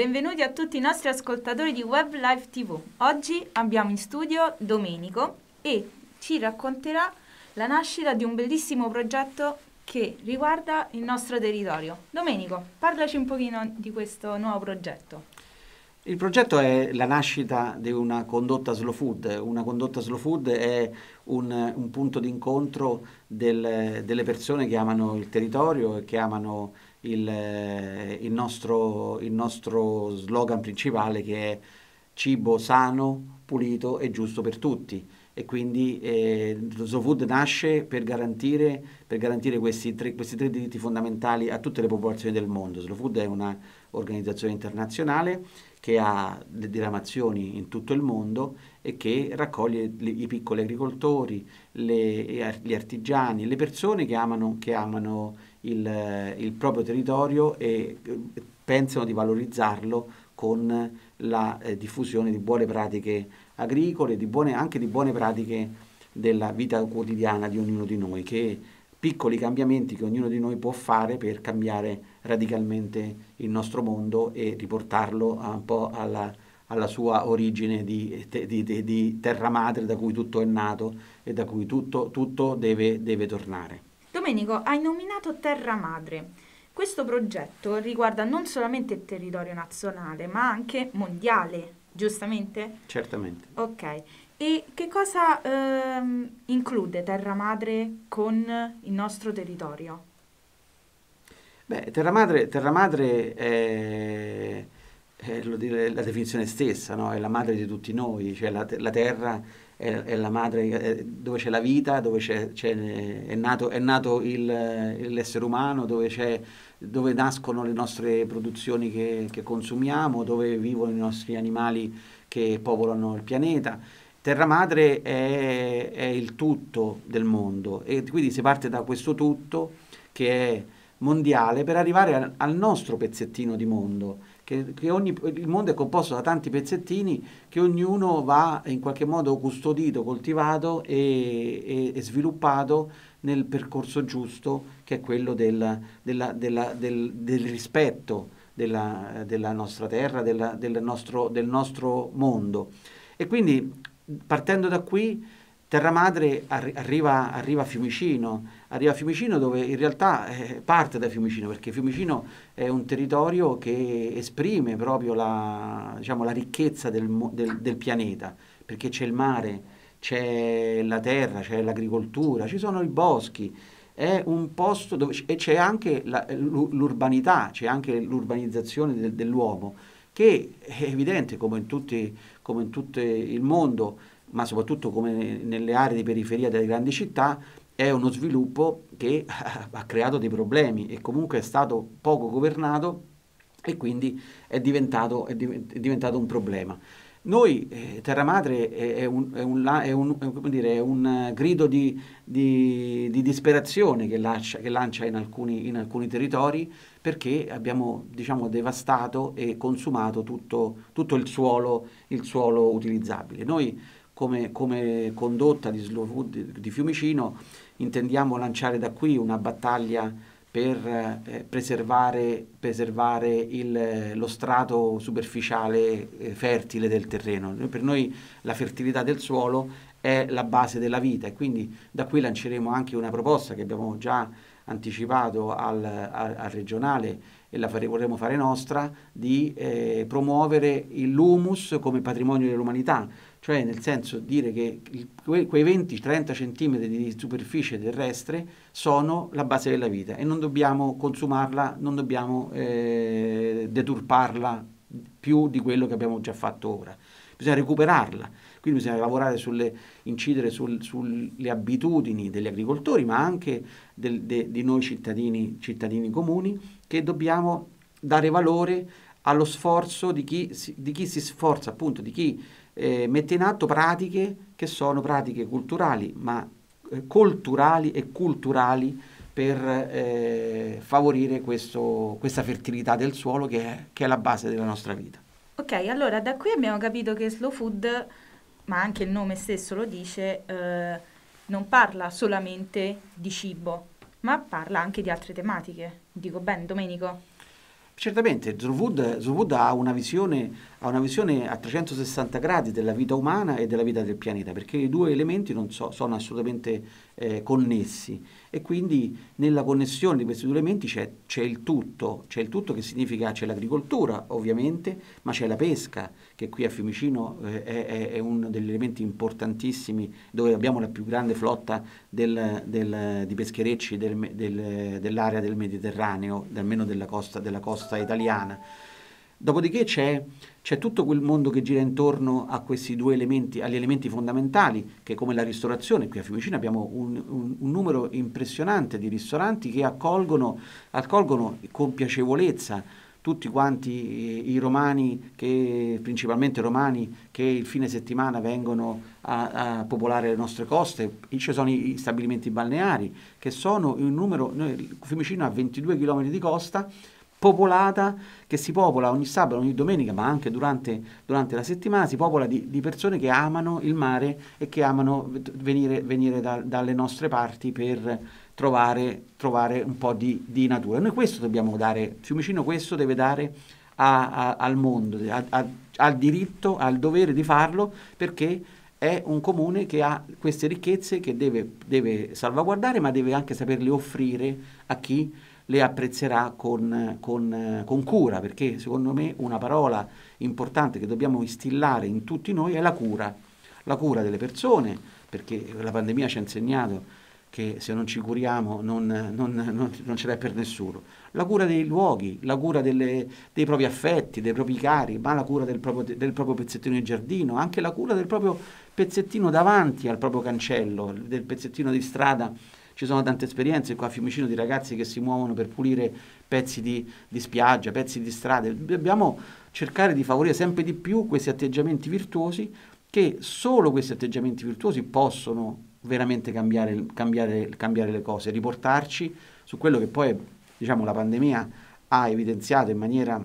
Benvenuti a tutti i nostri ascoltatori di Web Live TV. Oggi abbiamo in studio Domenico e ci racconterà la nascita di un bellissimo progetto che riguarda il nostro territorio. Domenico, parlaci un pochino di questo nuovo progetto. Il progetto è la nascita di una condotta slow food. Una condotta slow food è un, un punto d'incontro del, delle persone che amano il territorio e che amano il, il, nostro, il nostro slogan principale che è cibo sano, pulito e giusto per tutti e quindi eh, lo slow food nasce per garantire, per garantire questi, tre, questi, tre, diritti fondamentali a tutte le popolazioni del mondo. Slow food è un'organizzazione internazionale che ha le diramazioni in tutto il mondo e che raccoglie le, i piccoli agricoltori, le, gli artigiani, le persone che amano, che amano il, il proprio territorio e eh, pensano di valorizzarlo con la eh, diffusione di buone pratiche agricole, di buone, anche di buone pratiche della vita quotidiana di ognuno di noi, che piccoli cambiamenti che ognuno di noi può fare per cambiare radicalmente il nostro mondo e riportarlo un po' alla, alla sua origine di, di, di, di, terra madre da cui tutto è nato e da cui tutto, tutto deve, deve tornare. Domenico, hai nominato Terra Madre. Questo progetto riguarda non solamente il territorio nazionale, ma anche mondiale, giustamente? Certamente. Ok. E che cosa ehm, include Terra Madre con il nostro territorio? Beh, Terra Madre, terra madre è, è la definizione stessa, no? è la madre di tutti noi, cioè la, la terra è, è, la madre è dove c'è la vita, dove c'è, c'è, è nato, è nato il, l'essere umano, dove dove nascono le nostre produzioni che, che, consumiamo, dove vivono i nostri animali che popolano il pianeta. Terra madre è, è, il tutto del mondo e quindi si parte da questo tutto che è mondiale per arrivare a, al nostro pezzettino di mondo. Che, che ogni, il mondo è composto da tanti pezzettini che ognuno va in qualche modo custodito, coltivato e, e, e sviluppato nel percorso giusto che è quello del, della, della, del, del rispetto della, della, nostra terra, del, nostro, del nostro mondo. E quindi partendo da qui Terra Madre arriva, arriva, a Fiumicino, arriva a Fiumicino dove in realtà eh, parte da Fiumicino perché Fiumicino è un territorio che esprime proprio la, diciamo, la ricchezza del, del, del pianeta, perché c'è il mare, c'è la terra, c'è l'agricoltura, ci sono i boschi, è un posto dove e c'è anche la, l'urbanità, c'è anche l'urbanizzazione del, dell'uomo, che è evidente come in, tutti, come in tutto il mondo, ma soprattutto come nelle aree di periferia delle grandi città, è uno sviluppo che ha creato dei problemi e comunque è stato poco governato e quindi è diventato, è diventato un problema. Noi, eh, Terra Madre, è, un, è, un, è, un, dire, è un, grido di, di, di disperazione che, lascia, che lancia in alcuni, in alcuni, territori perché abbiamo diciamo, devastato e consumato tutto, tutto il, suolo, il, suolo, utilizzabile. Noi, come, come condotta di Slow Food di Fiumicino, intendiamo lanciare da qui una battaglia per eh, preservare, preservare il, lo strato superficiale eh, fertile del terreno. Per noi la fertilità del suolo è la base della vita e quindi da qui lanceremo anche una proposta che abbiamo già anticipato al, al, al regionale e la fare, vorremmo fare nostra, di eh, promuovere l'humus come patrimonio dell'umanità cioè nel senso dire che quei 20-30 cm di superficie terrestre sono la base della vita e non dobbiamo consumarla, non dobbiamo eh, deturparla più di quello che abbiamo già fatto ora. Bisogna recuperarla, quindi bisogna lavorare sulle, incidere sul, sulle abitudini degli agricoltori, ma anche del, de, di noi cittadini, cittadini comuni, che dobbiamo dare valore allo sforzo di chi, di chi si sforza, appunto, di chi eh, mette in atto pratiche che sono pratiche culturali, ma eh, culturali e culturali per eh, favorire questo, questa fertilità del suolo che è, che è la base della nostra vita. Ok, allora da qui abbiamo capito che slow food, ma anche il nome stesso lo dice, eh, non parla solamente di cibo, ma parla anche di altre tematiche. Dico bene, Domenico? Certamente, Food ha, una visione, ha, una visione, a 360 gradi della vita umana e della vita del pianeta, perché i due elementi non so, sono assolutamente eh, connessi e quindi nella connessione di questi due elementi c'è, c'è, il tutto, c'è il tutto che significa c'è l'agricoltura ovviamente, ma c'è la pesca che qui a Fiumicino eh, è, è, uno degli elementi importantissimi dove abbiamo la più grande flotta del, del, di pescherecci del, del, dell'area del Mediterraneo, almeno della costa, della costa italiana. Dopodiché c'è, c'è, tutto quel mondo che gira intorno a questi due elementi, agli elementi fondamentali, che come la ristorazione, qui a Fiumicino abbiamo un, un, un numero impressionante di ristoranti che accolgono, accolgono con piacevolezza tutti quanti i romani, che, principalmente romani, che il fine settimana vengono a, a popolare le nostre coste, ci sono i, stabilimenti balneari, che sono in numero, noi, Fiumicino ha 22 km di costa, popolata, che si popola ogni sabato, ogni domenica, ma anche durante, durante la settimana, si popola di, di, persone che amano il mare e che amano venire, venire da, dalle nostre parti per trovare, trovare un po' di, di, natura. Noi questo dobbiamo dare, Fiumicino questo deve dare a, a, al mondo, al diritto, al dovere di farlo, perché è un comune che ha queste ricchezze che deve, deve salvaguardare, ma deve anche saperle offrire a chi le apprezzerà con, con, con, cura, perché secondo me una parola importante che dobbiamo instillare in tutti noi è la cura, la cura delle persone, perché la pandemia ci ha insegnato che se non ci curiamo non, non, non, non ce l'è per nessuno. La cura dei luoghi, la cura delle, dei propri affetti, dei propri cari, ma la cura del proprio, del proprio pezzettino di giardino, anche la cura del proprio pezzettino davanti al proprio cancello, del pezzettino di strada ci sono tante esperienze qua a Fiumicino di ragazzi che si muovono per pulire pezzi di, di spiaggia, pezzi di strade. Dobbiamo cercare di favorire sempre di più questi atteggiamenti virtuosi che solo questi atteggiamenti virtuosi possono veramente cambiare, cambiare, cambiare le cose, riportarci su quello che poi diciamo, la pandemia ha evidenziato in maniera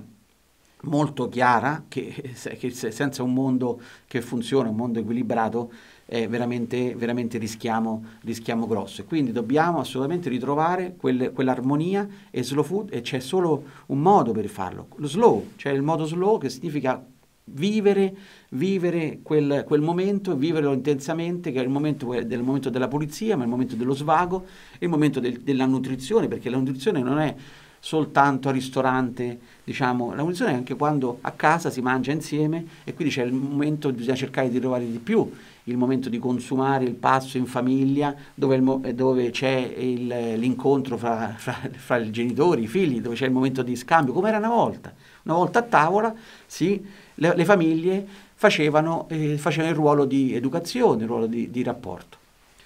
molto chiara che, che senza un mondo che funziona, un mondo equilibrato, eh, veramente, veramente rischiamo, rischiamo grosso. E quindi dobbiamo assolutamente ritrovare quel, quell'armonia e slow food e c'è solo un modo per farlo, lo slow, cioè il modo slow che significa vivere, vivere quel, quel, momento, viverlo intensamente, che è il momento, del momento della pulizia, ma il momento dello svago, il momento del, della nutrizione, perché la nutrizione non è soltanto al ristorante, diciamo, la nutrizione è anche quando a casa si mangia insieme e quindi c'è il momento, bisogna cercare di trovare di più il momento di consumare il passo in famiglia, dove, il, dove c'è il, l'incontro fra, fra, fra, i genitori, i figli, dove c'è il momento di scambio, come era una volta. Una volta a tavola sì, le, le famiglie facevano, eh, facevano, il ruolo di educazione, il ruolo di, di rapporto.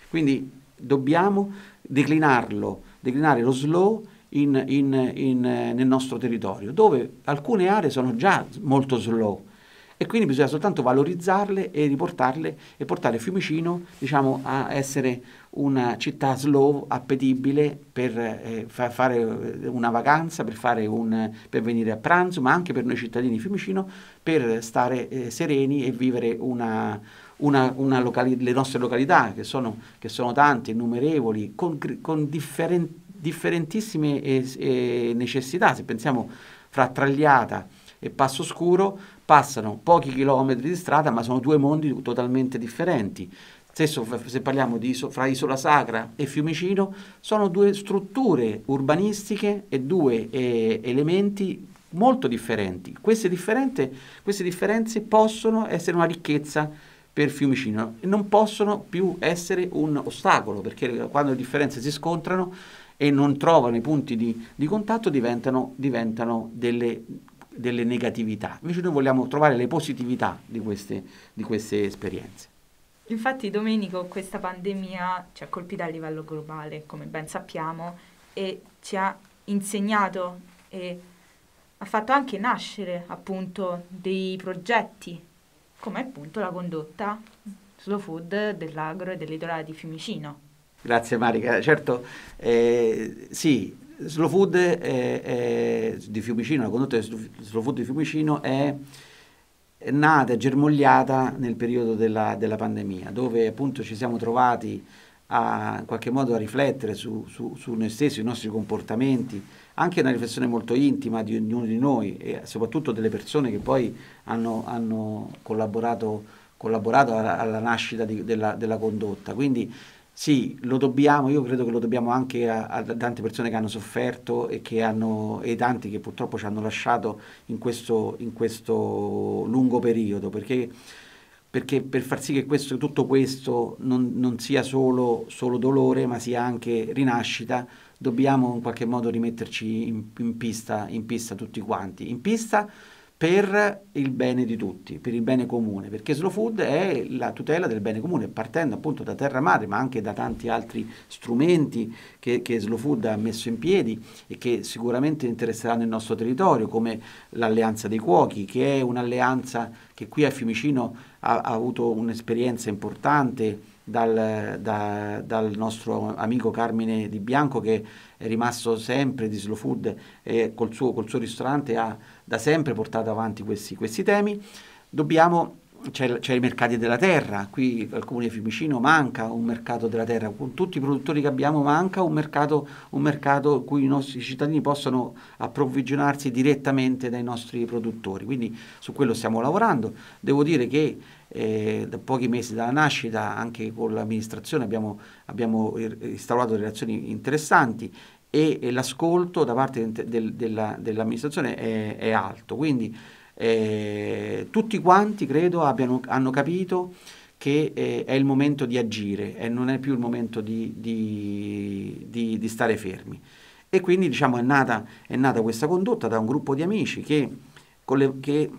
Quindi dobbiamo declinarlo, declinare lo slow in, in, in, nel nostro territorio, dove alcune aree sono già molto slow, e quindi bisogna soltanto valorizzarle e riportarle e portare Fiumicino diciamo, a essere una città slow, appetibile per eh, fa- fare una vacanza, per, un, per, venire a pranzo, ma anche per noi cittadini di Fiumicino per stare eh, sereni e vivere una, una, una le nostre località, che sono, che sono tante, innumerevoli, con, con differen- differentissime eh, eh, necessità. Se pensiamo fra Tragliata e Passo Scuro, passano pochi chilometri di strada, ma sono due mondi totalmente differenti. Stesso se parliamo di fra Isola Sacra e Fiumicino, sono due strutture urbanistiche e due eh, elementi molto differenti. Queste, queste differenze possono essere una ricchezza per Fiumicino e non possono più essere un ostacolo, perché quando le differenze si scontrano e non trovano i punti di, di contatto diventano, diventano delle delle negatività, invece noi vogliamo trovare le positività di queste, di queste esperienze. Infatti Domenico questa pandemia ci ha colpito a livello globale, come ben sappiamo, e ci ha insegnato e ha fatto anche nascere appunto dei progetti, come appunto la condotta slow food dell'agro e del litorale di Fiumicino. Grazie Marica, certo eh, sì, Slow Food è, è di Fiumicino, la condotta di Slow Food di Fiumicino è, nata, germogliata nel periodo della, della, pandemia, dove appunto ci siamo trovati a, in qualche modo a riflettere su, su, su noi stessi, sui nostri comportamenti, anche una riflessione molto intima di ognuno di noi e soprattutto delle persone che poi hanno, hanno collaborato, collaborato alla, alla, nascita di, della, della, condotta. Quindi sì, lo dobbiamo, io credo che lo dobbiamo anche a, a tante persone che hanno sofferto e, che hanno, e tanti che purtroppo ci hanno lasciato in questo, in questo lungo periodo, perché perché per far sì che questo, tutto questo non, non sia solo, solo, dolore, ma sia anche rinascita, dobbiamo in qualche modo rimetterci in, in, pista, in pista tutti quanti. In pista per il bene di tutti, per il bene comune, perché Slow Food è la tutela del bene comune, partendo appunto da Terra Madre, ma anche da tanti altri strumenti che, che Slow Food ha messo in piedi e che sicuramente interesseranno il nostro territorio, come l'Alleanza dei Cuochi, che è un'alleanza che qui a Fiumicino ha, ha avuto un'esperienza importante dal, da, dal, nostro amico Carmine Di Bianco che è rimasto sempre di Slow Food e col suo, col suo ristorante ha da sempre portato avanti questi, questi temi. Dobbiamo c'è, c'è, i mercati della terra, qui al comune di Fiumicino manca un mercato della terra, con tutti i produttori che abbiamo manca un mercato, un mercato cui i nostri cittadini possano approvvigionarsi direttamente dai nostri produttori, quindi su quello stiamo lavorando. Devo dire che eh, da pochi mesi dalla nascita anche con l'amministrazione abbiamo, abbiamo instaurato relazioni interessanti e, e l'ascolto da parte del, della, dell'amministrazione è, è alto, quindi eh, tutti quanti credo abbiano, hanno capito che eh, è il momento di agire e non è più il momento di, di, di, di stare fermi. E quindi diciamo, è, nata, è, nata, questa condotta da un gruppo di amici che, le, che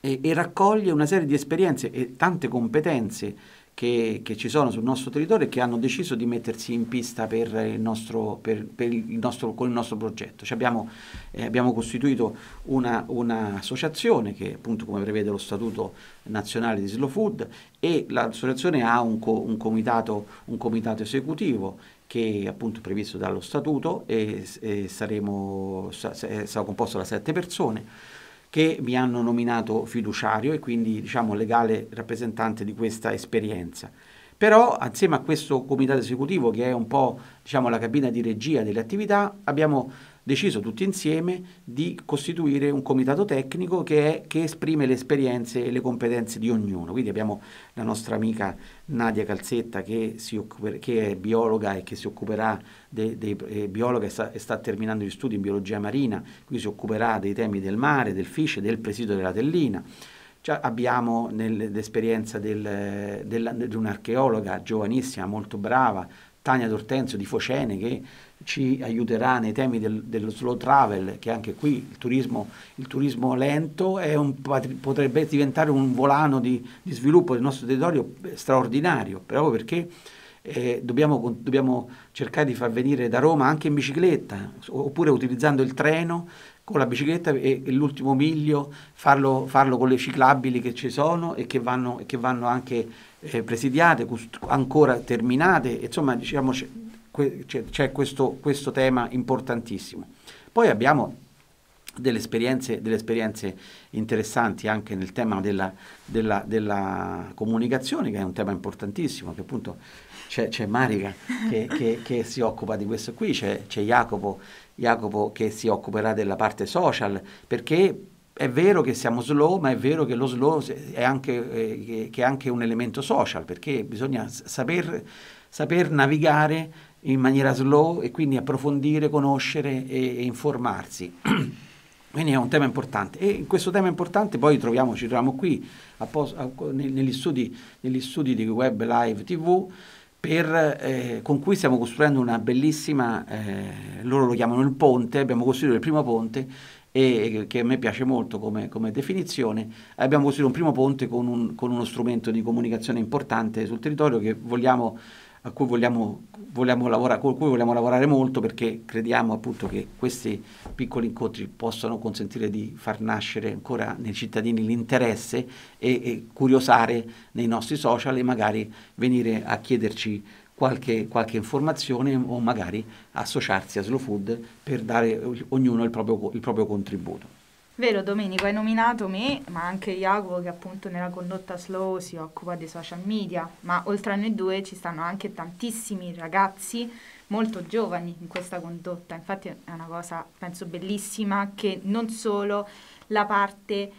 e, e, raccoglie una serie di esperienze e tante competenze che, che, ci sono sul nostro territorio e che hanno deciso di mettersi in pista per il nostro, per, per il nostro, con il nostro progetto. Abbiamo, eh, abbiamo, costituito un'associazione una che appunto come prevede lo Statuto Nazionale di Slow Food e l'associazione ha un, co, un, comitato, un comitato esecutivo che è appunto previsto dallo Statuto e, e saremo, sarà composto da sette persone che mi hanno nominato fiduciario e quindi diciamo legale rappresentante di questa esperienza. Però assieme a questo comitato esecutivo che è un po' diciamo, la cabina di regia delle attività abbiamo deciso tutti insieme di costituire un comitato tecnico che, è, che esprime le esperienze e le competenze di ognuno. Quindi abbiamo la nostra amica Nadia Calzetta che, occuper- che è biologa e che si occuperà dei, dei biologa e sta, e sta, terminando gli studi in biologia marina, quindi si occuperà dei temi del mare, del fisce, del presidio della tellina. Già abbiamo l'esperienza del, del, di un'archeologa giovanissima, molto brava, Tania D'Ortenzio di Focene, che ci aiuterà nei temi del, dello slow travel, che anche qui il turismo, il turismo lento un, potrebbe diventare un volano di, di, sviluppo del nostro territorio straordinario, proprio perché eh, dobbiamo, dobbiamo, cercare di far venire da Roma anche in bicicletta, oppure utilizzando il treno con la bicicletta e, e l'ultimo miglio farlo, farlo, con le ciclabili che ci sono e che vanno, che vanno anche eh, presidiate, ancora terminate, insomma diciamo c'è, c'è questo, questo, tema importantissimo. Poi abbiamo delle esperienze, delle esperienze interessanti anche nel tema della, della, della, comunicazione, che è un tema importantissimo, che appunto c'è, c'è Marica che, che, che, si occupa di questo qui, c'è, c'è Jacopo, Jacopo che si occuperà della parte social, perché è vero che siamo slow, ma è vero che lo slow è anche, eh, che è anche un elemento social, perché bisogna saper, saper navigare in maniera slow e quindi approfondire, conoscere e, e informarsi. Quindi è un tema importante e in questo tema importante poi troviamo, ci troviamo qui pos- a, negli, studi, negli, studi, di Web Live TV per, eh, con cui stiamo costruendo una bellissima, eh, loro lo chiamano il ponte, abbiamo costruito il primo ponte e che a me piace molto come, come definizione, abbiamo costruito un primo ponte con, un, con uno strumento di comunicazione importante sul territorio vogliamo a cui vogliamo, vogliamo lavorare, con cui vogliamo lavorare molto perché crediamo appunto che questi piccoli incontri possano consentire di far nascere ancora nei cittadini l'interesse e, e curiosare nei nostri social e magari venire a chiederci qualche, qualche, informazione o magari associarsi a Slow Food per dare ognuno il proprio, il proprio contributo. Vero Domenico, hai nominato me, ma anche Jacopo che appunto nella condotta slow si occupa dei social media, ma oltre a noi due ci stanno anche tantissimi ragazzi molto giovani in questa condotta, infatti è una cosa penso bellissima che non solo la parte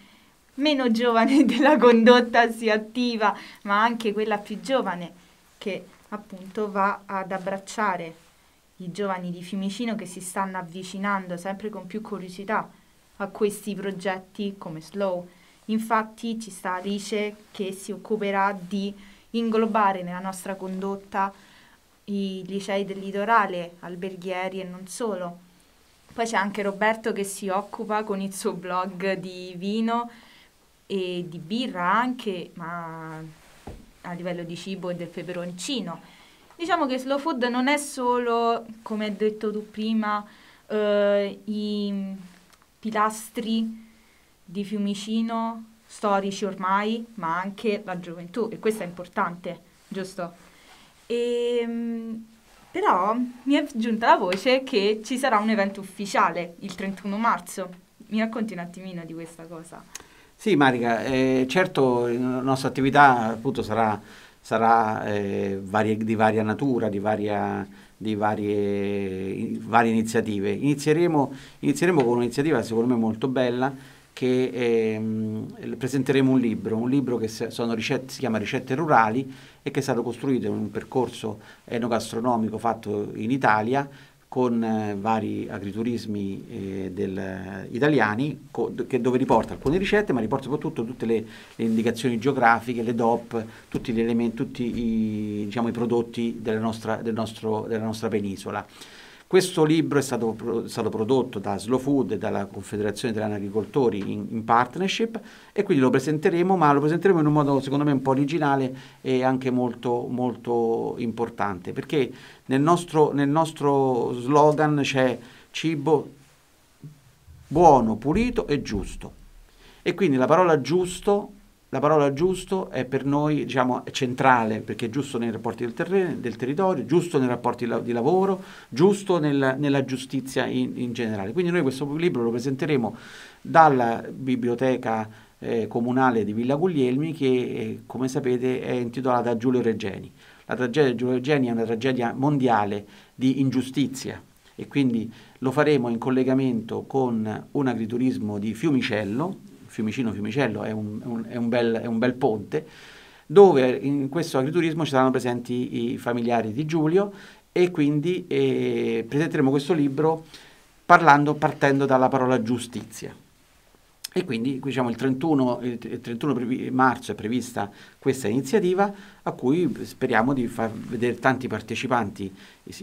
meno giovane della condotta sia attiva, ma anche quella più giovane che appunto va ad abbracciare i giovani di Fiumicino che si stanno avvicinando sempre con più curiosità a questi progetti come Slow. Infatti ci sta Alice che si occuperà di inglobare nella nostra condotta i licei del litorale, alberghieri e non solo. Poi c'è anche Roberto che si occupa con il suo blog di vino e di birra anche, ma a livello di cibo e del peperoncino. Diciamo che slow food non è solo, come hai detto tu prima, eh, i pilastri di Fiumicino storici ormai, ma anche la gioventù e questo è importante, giusto? E, ehm, però mi è giunta la voce che ci sarà un evento ufficiale il 31 marzo. Mi racconti un attimino di questa cosa? Sì, Marica, eh, certo la nostra attività appunto sarà, sarà eh, varie, di varia natura, di, varia, di varie, varie, iniziative. Inizieremo, inizieremo, con un'iniziativa secondo me molto bella che ehm, presenteremo un libro, un libro che ricette, si chiama Ricette Rurali e che è stato costruito in un percorso enogastronomico fatto in Italia con eh, vari agriturismi eh, del, italiani co- che, dove riporta alcune ricette ma riporta soprattutto tutte le, le indicazioni geografiche, le DOP, tutti gli elementi, tutti i, diciamo, i prodotti della nostra, del nostro, della nostra penisola. Questo libro è stato, stato, prodotto da Slow Food e dalla Confederazione Italiana Agricoltori in, in, partnership e quindi lo presenteremo, ma lo presenteremo in un modo secondo me un po' originale e anche molto, molto importante, perché nel nostro, nel nostro slogan c'è cibo buono, pulito e giusto. E quindi la parola giusto la parola giusto è per noi diciamo, centrale perché è giusto nei rapporti del, terreno, del territorio, giusto nei rapporti di lavoro, giusto nel, nella giustizia in, in, generale. Quindi noi questo libro lo presenteremo dalla biblioteca eh, comunale di Villa Guglielmi che eh, come sapete è intitolata Giulio Regeni. La tragedia di Giulio Regeni è una tragedia mondiale di ingiustizia e quindi lo faremo in collegamento con un agriturismo di Fiumicello, Fiumicino Fiumicello è un, un, è un, bel, è un bel ponte, dove in questo agriturismo ci saranno presenti i familiari di Giulio e quindi eh, presenteremo questo libro parlando, partendo dalla parola giustizia. E quindi diciamo, il 31, il 31 marzo è prevista questa iniziativa a cui speriamo di far vedere tanti partecipanti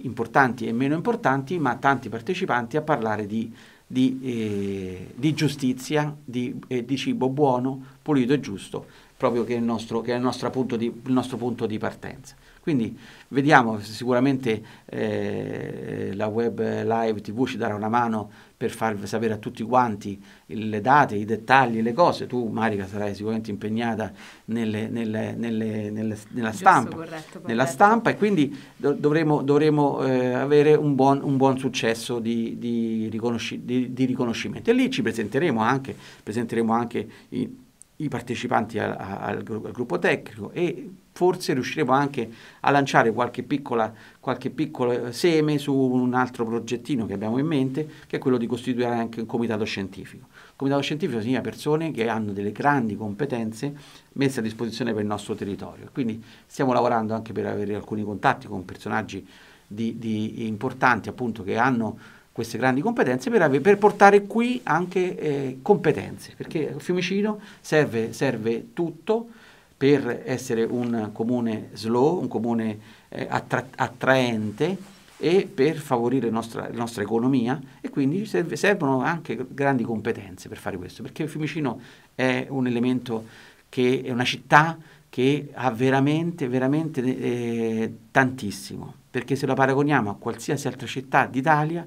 importanti e meno importanti, ma tanti partecipanti a parlare di di, eh, di giustizia, di, eh, di, cibo buono, pulito e giusto, proprio che è il nostro, che è il nostro, punto, di, il nostro punto di partenza. Quindi vediamo, sicuramente eh, la web live tv ci darà una mano per far sapere a tutti quanti le date, i dettagli, le cose. Tu Marica sarai sicuramente impegnata nelle, nelle, nelle, nella, stampa, corretto, nella stampa e quindi do, dovremo, dovremo eh, avere un buon, un buon, successo di, di, riconosci- di, di, riconoscimento. E lì ci presenteremo anche, presenteremo anche i, i partecipanti al, al, al, gruppo tecnico e forse riusciremo anche a lanciare qualche, piccola, qualche piccolo seme su un altro progettino che abbiamo in mente, che è quello di costituire anche un comitato scientifico. Comitato scientifico significa persone che hanno delle grandi competenze messe a disposizione per il nostro territorio. Quindi stiamo lavorando anche per avere alcuni contatti con personaggi di, di importanti appunto che hanno queste grandi competenze per, per portare qui anche eh, competenze, perché Fiumicino serve, serve, tutto per essere un comune slow, un comune eh, attra- attraente e per favorire nostra, la nostra economia e quindi serve, servono anche grandi competenze per fare questo, perché Fiumicino è un elemento che è una città che ha veramente, veramente eh, tantissimo, perché se la paragoniamo a qualsiasi altra città d'Italia,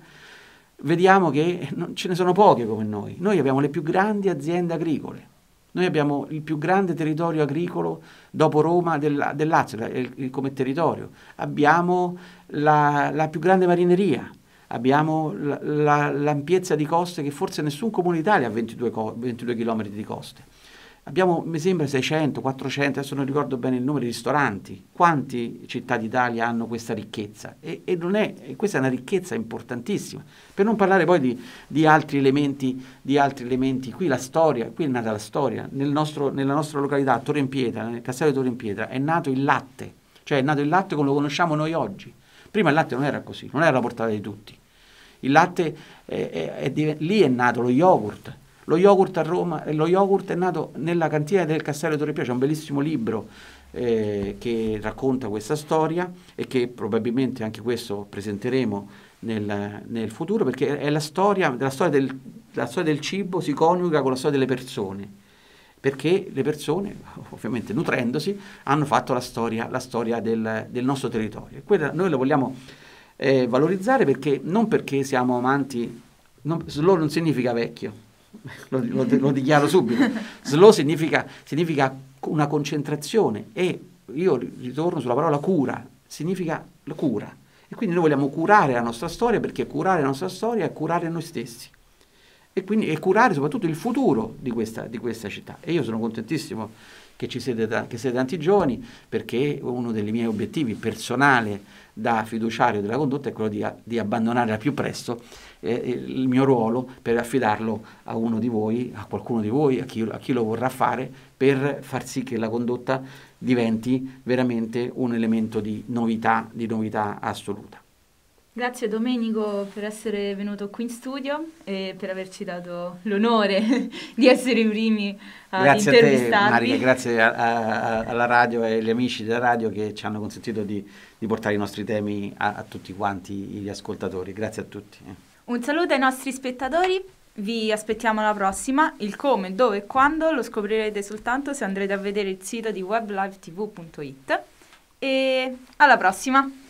vediamo che ce ne sono poche come noi. Noi abbiamo le più grandi aziende agricole, noi abbiamo il più grande territorio agricolo dopo Roma del, del Lazio come territorio, abbiamo la, la, più grande marineria, abbiamo la, la, l'ampiezza di coste che forse nessun comune d'Italia ha 22, 22 km di coste. Abbiamo, mi sembra, 600, 400, adesso non ricordo bene il numero di ristoranti. Quanti città d'Italia hanno questa ricchezza? E, e, è, e questa è una ricchezza importantissima. Per non parlare poi di, di, altri elementi, di, altri elementi, qui la storia, qui è nata la storia. Nel nostro, nella nostra località, Torre in Pietra, nel castello di Torre in Pietra, è nato il latte. Cioè è nato il latte come lo conosciamo noi oggi. Prima il latte non era così, non era la portata di tutti. Il latte, è, è, lì è nato lo yogurt lo yogurt a Roma, lo yogurt è nato nella cantina del Castello Torre Pia, c'è un bellissimo libro eh, che racconta questa storia e che probabilmente anche questo presenteremo nel, nel futuro perché è la storia, la storia, del, la storia del cibo si coniuga con la storia delle persone perché le persone, ovviamente nutrendosi, hanno fatto la storia, la storia del, del, nostro territorio. Quella noi la vogliamo eh, valorizzare perché non perché siamo amanti, non, non significa vecchio, lo, lo, lo dichiaro subito. Slow significa, significa una concentrazione e io ritorno sulla parola cura, significa cura. E quindi noi vogliamo curare la nostra storia perché curare la nostra storia è curare noi stessi. E quindi e curare soprattutto il futuro di questa, di questa città. E io sono contentissimo che ci siete, che siete tanti giovani perché uno dei miei obiettivi personali da fiduciario della condotta è quello di, di abbandonare al più presto eh, il mio ruolo per affidarlo a uno di voi, a qualcuno di voi, a chi, a chi lo vorrà fare, per far sì che la condotta diventi veramente un elemento di novità, di novità assoluta. Grazie Domenico per essere venuto qui in studio e per averci dato l'onore di essere i primi a grazie. Grazie a te Marica, grazie a, a, alla radio e agli amici della radio che ci hanno consentito di, di portare i nostri temi a, a, tutti quanti gli ascoltatori. Grazie a tutti. Un saluto ai nostri spettatori, vi aspettiamo alla prossima. Il come, dove e quando lo scoprirete soltanto se andrete a vedere il sito di weblivetv.it e alla prossima!